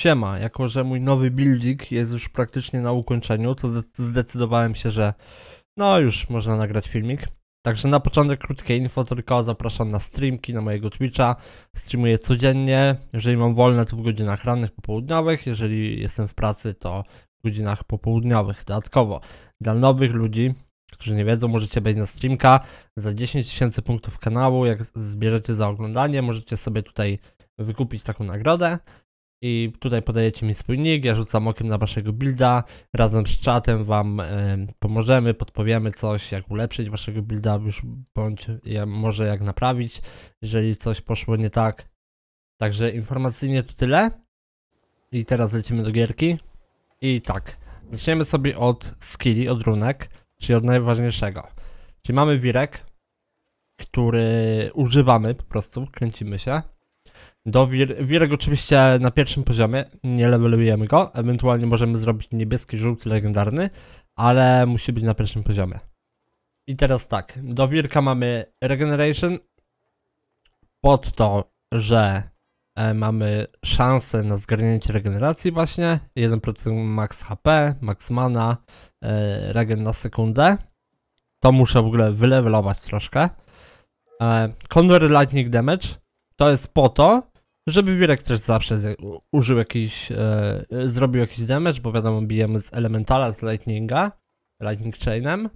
Siema, jako że mój nowy buildzik jest już praktycznie na ukończeniu, to zde- zdecydowałem się, że no już można nagrać filmik. Także na początek krótkie info, tylko zapraszam na streamki, na mojego Twitcha. Streamuję codziennie, jeżeli mam wolne to w godzinach rannych, popołudniowych, jeżeli jestem w pracy to w godzinach popołudniowych. Dodatkowo, dla nowych ludzi, którzy nie wiedzą, możecie wejść na streamka za 10 tysięcy punktów kanału, jak zbierzecie za oglądanie, możecie sobie tutaj wykupić taką nagrodę i tutaj podajecie mi swój nick, ja rzucam okiem na waszego builda, razem z czatem wam e, pomożemy, podpowiemy coś, jak ulepszyć waszego builda, już bądź ja, może jak naprawić, jeżeli coś poszło nie tak. Także informacyjnie to tyle. I teraz lecimy do gierki. I tak, zaczniemy sobie od skilli, od runek, czyli od najważniejszego. Czyli mamy wirek, który używamy po prostu, kręcimy się. Do wir oczywiście na pierwszym poziomie, nie levelujemy go, ewentualnie możemy zrobić niebieski, żółty, legendarny, ale musi być na pierwszym poziomie. I teraz tak, do wirka mamy regeneration, pod to, że e, mamy szansę na zgarnięcie regeneracji właśnie, 1% max HP, max mana, e, regen na sekundę. To muszę w ogóle wylevelować troszkę. E, Convert Lightning Damage to jest po to, żeby Wirek też zawsze użył jakiś, e, zrobił jakiś damage, bo wiadomo bijemy z Elementala, z Lightninga, Lightning Chainem.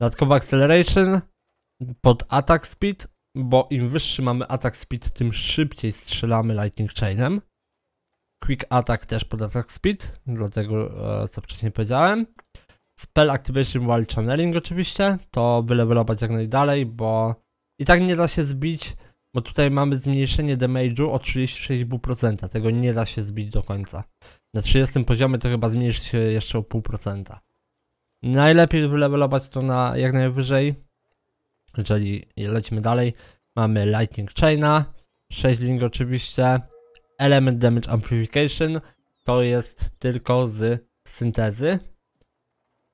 Dodatkowo Acceleration pod Attack Speed, bo im wyższy mamy Attack Speed, tym szybciej strzelamy Lightning Chainem. Quick Attack też pod Attack Speed, dlatego e, co wcześniej powiedziałem. Spell Activation while Channeling oczywiście, to wylevelować jak najdalej, bo i tak nie da się zbić bo tutaj mamy zmniejszenie damage'u o 36,5%. Tego nie da się zbić do końca. Na 30 poziomie to chyba zmniejszy się jeszcze o 0,5%. Najlepiej wylevelować to na jak najwyżej. Jeżeli lecimy dalej, mamy Lightning Chaina, 6 link oczywiście, Element Damage Amplification, to jest tylko z syntezy.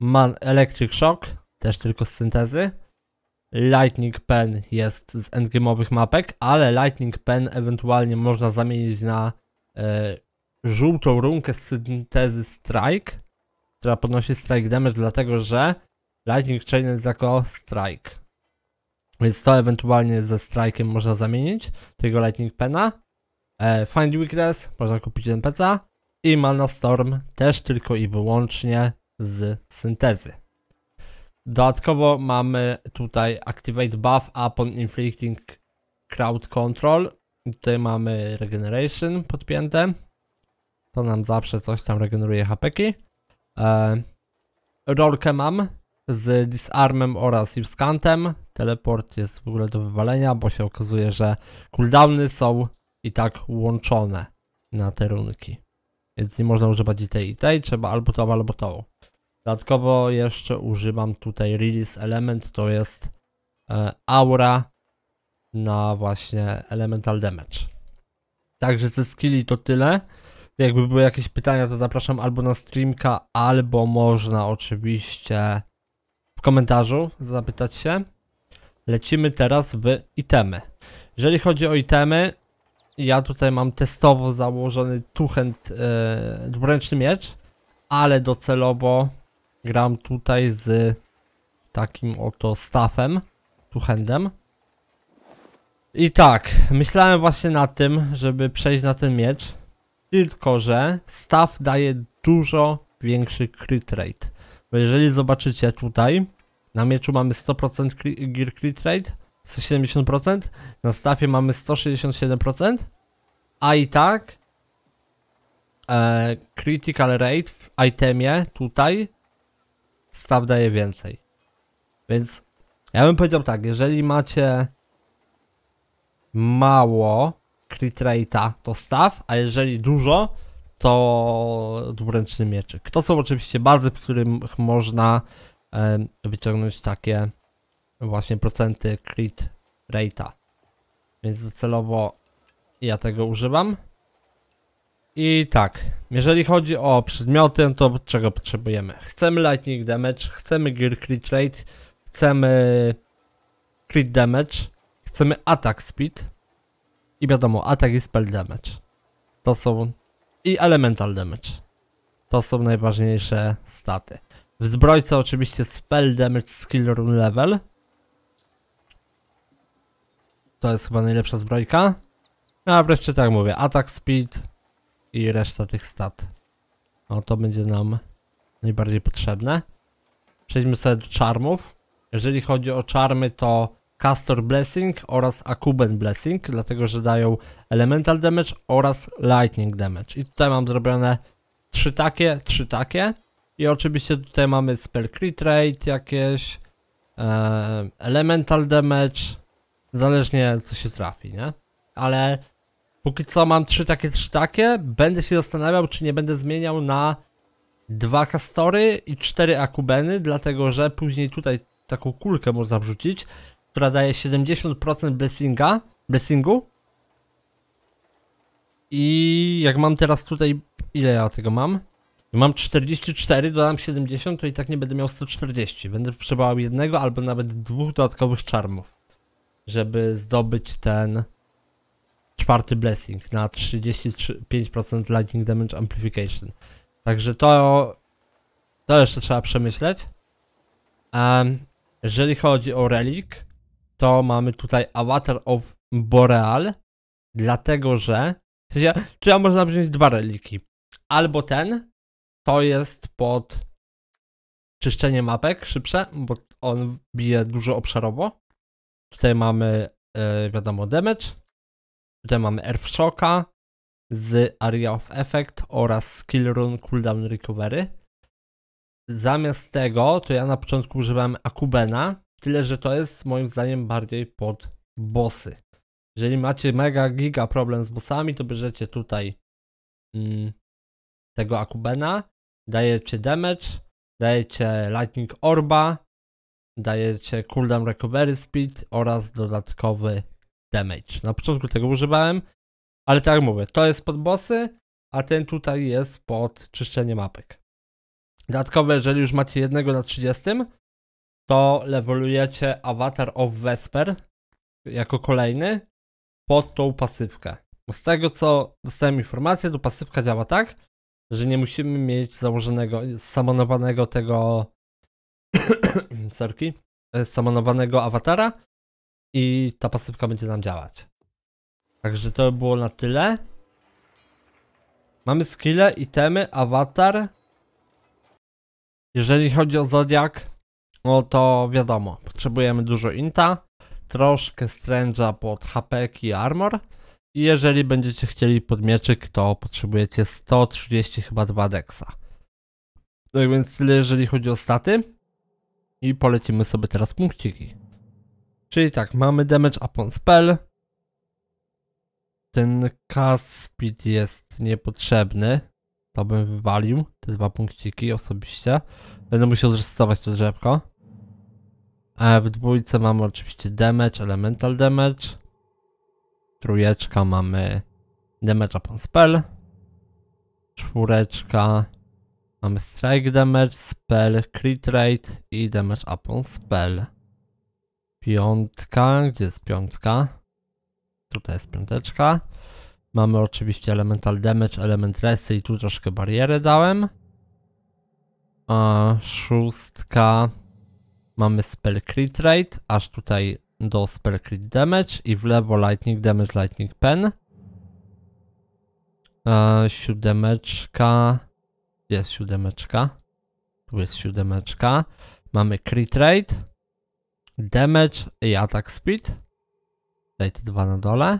Man Electric Shock, też tylko z syntezy. Lightning Pen jest z endgame'owych mapek, ale Lightning Pen ewentualnie można zamienić na e, żółtą runkę z syntezy Strike, która podnosi Strike Damage, dlatego że Lightning Chain jest jako Strike. Więc to ewentualnie ze Strike'em można zamienić, tego Lightning Pena. E, Find Weakness, można kupić NPC. I Mana Storm też tylko i wyłącznie z syntezy. Dodatkowo mamy tutaj Activate Buff upon inflicting crowd control. Tutaj mamy Regeneration podpięte. To nam zawsze coś tam regeneruje HPki. E, rolkę mam z Disarmem oraz Ivscantem. Teleport jest w ogóle do wywalenia, bo się okazuje, że cooldowny są i tak łączone na te runki. Więc nie można używać i tej i tej, trzeba albo tą, albo tą. Dodatkowo jeszcze używam tutaj release element, to jest e, aura na właśnie elemental damage. Także ze skilli to tyle. Jakby były jakieś pytania, to zapraszam albo na streamka, albo można oczywiście w komentarzu zapytać się. Lecimy teraz w itemy. Jeżeli chodzi o itemy, ja tutaj mam testowo założony tuchent e, dwuręczny miecz, ale docelowo gram tutaj z takim oto staffem, tuchendem. I tak, myślałem właśnie nad tym, żeby przejść na ten miecz, tylko że staff daje dużo większy crit rate. Bo jeżeli zobaczycie tutaj, na mieczu mamy 100% cri- gear crit rate, 170%, na staffie mamy 167%, a i tak e, critical rate w itemie tutaj staw daje więcej. Więc ja bym powiedział tak, jeżeli macie mało crit rate'a, to staw, a jeżeli dużo, to dwuręczny mieczyk. To są oczywiście bazy, w których można wyciągnąć takie właśnie procenty crit rate'a. Więc docelowo ja tego używam. I tak, jeżeli chodzi o przedmioty, to czego potrzebujemy? Chcemy lightning damage, chcemy gear crit rate, chcemy crit damage, chcemy attack speed i wiadomo, attack i spell damage. To są i elemental damage. To są najważniejsze staty. W zbrojce oczywiście spell damage skill rune level. To jest chyba najlepsza zbrojka. No, a wreszcie tak mówię, attack speed i reszta tych stat. No to będzie nam najbardziej potrzebne. Przejdźmy sobie do charmów. Jeżeli chodzi o charmy to Castor Blessing oraz Akuben Blessing, dlatego że dają Elemental Damage oraz Lightning Damage. I tutaj mam zrobione trzy takie, trzy takie. I oczywiście tutaj mamy Spell Crit Rate jakieś, e, Elemental Damage, zależnie co się trafi, nie? Ale póki co mam trzy takie, trzy takie, będę się zastanawiał, czy nie będę zmieniał na dwa Castory i cztery Akubeny, dlatego że później tutaj taką kulkę można wrzucić, która daje 70% blessinga, blessingu. I jak mam teraz tutaj, ile ja tego mam? Mam 44, dodam 70, to i tak nie będę miał 140. Będę potrzebował jednego albo nawet dwóch dodatkowych czarmów, żeby zdobyć ten czwarty blessing na 35% lightning damage amplification. Także to, to jeszcze trzeba przemyśleć. Um, jeżeli chodzi o relik, to mamy tutaj Avatar of Boreal, dlatego że w sensie, można wziąć dwa reliki. Albo ten, to jest pod czyszczenie mapek szybsze, bo on bije dużo obszarowo. Tutaj mamy, yy, wiadomo, damage. Tutaj mamy Earth Shocka z Area of Effect oraz Skill Rune Cooldown Recovery. Zamiast tego, to ja na początku używałem Akubena, tyle że to jest moim zdaniem bardziej pod bossy. Jeżeli macie mega giga problem z bossami, to bierzecie tutaj mm, tego Akubena, dajecie damage, dajecie Lightning Orba, dajecie cooldown recovery speed oraz dodatkowy damage. Na początku tego używałem, ale tak mówię, to jest pod bossy, a ten tutaj jest pod czyszczenie mapek. Dodatkowo, jeżeli już macie jednego na 30, to levelujecie Avatar of Vesper jako kolejny pod tą pasywkę. Z tego co dostałem informację, to pasywka działa tak, że nie musimy mieć założonego, samonowanego tego serki, samonowanego awatara i ta pasywka będzie nam działać. Także to było na tyle. Mamy skille, itemy, awatar. Jeżeli chodzi o Zodiak, no to wiadomo, potrzebujemy dużo inta, troszkę stręża pod HP i armor. I jeżeli będziecie chcieli podmieczyk, to potrzebujecie 130 chyba 2 dexa. Tak więc tyle jeżeli chodzi o staty. I polecimy sobie teraz punkciki. Czyli tak, mamy damage upon spell. Ten speed jest niepotrzebny. To bym wywalił, te dwa punkciki osobiście. Będę musiał zrestować to drzewko. A w dwójce mamy oczywiście damage, elemental damage. Trójeczka mamy damage upon spell. Czwóreczka mamy strike damage, spell, crit rate i damage upon spell. Piątka, gdzie jest piątka? Tutaj jest piąteczka. Mamy oczywiście elemental damage, element resy i tu troszkę barierę dałem. A szóstka mamy spell crit rate, aż tutaj do spell crit damage i w lewo lightning damage, lightning pen. A siódemeczka. Gdzie jest siódemeczka? Tu jest siódemeczka. Mamy crit rate, damage i attack speed. Tutaj te dwa na dole.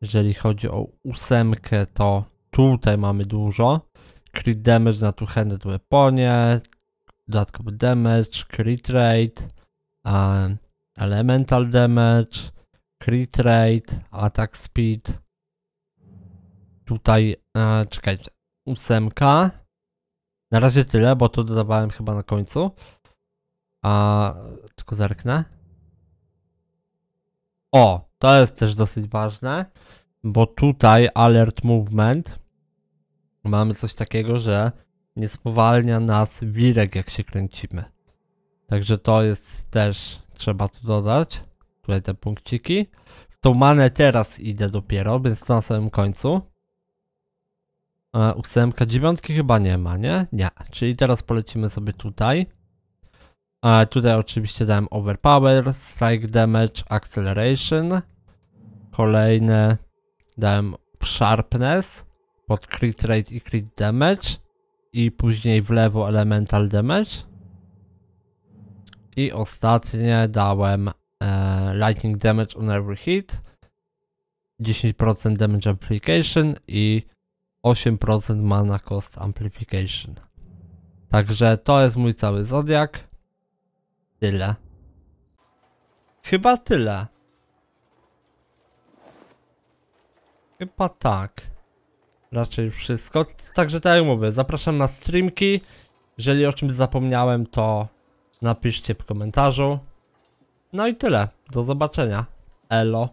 Jeżeli chodzi o ósemkę, to tutaj mamy dużo. Crit damage na two-handed weaponie, dodatkowy damage, crit rate, um, elemental damage, crit rate, attack speed. Tutaj, e, czekajcie, ósemka. Na razie tyle, bo to dodawałem chyba na końcu. A, tylko zerknę. O, to jest też dosyć ważne, bo tutaj alert movement mamy coś takiego, że nie spowalnia nas wirek jak się kręcimy. Także to jest też, trzeba tu dodać. Tutaj te punkciki. W tą manę teraz idę dopiero, więc to na samym końcu. E, ósemka, dziewiątki chyba nie ma, nie? Nie. Czyli teraz polecimy sobie tutaj. E, tutaj oczywiście dałem overpower, strike damage, acceleration. Kolejne dałem sharpness pod crit rate i crit damage. I później w lewo elemental damage. I ostatnie dałem e, lightning damage on every hit. 10% damage application i 8% mana cost amplification. Także to jest mój cały zodiak. Tyle. Chyba tyle. Chyba tak. Raczej wszystko. Także tak jak mówię, zapraszam na streamki. Jeżeli o czymś zapomniałem, to napiszcie w komentarzu. No i tyle. Do zobaczenia. Elo.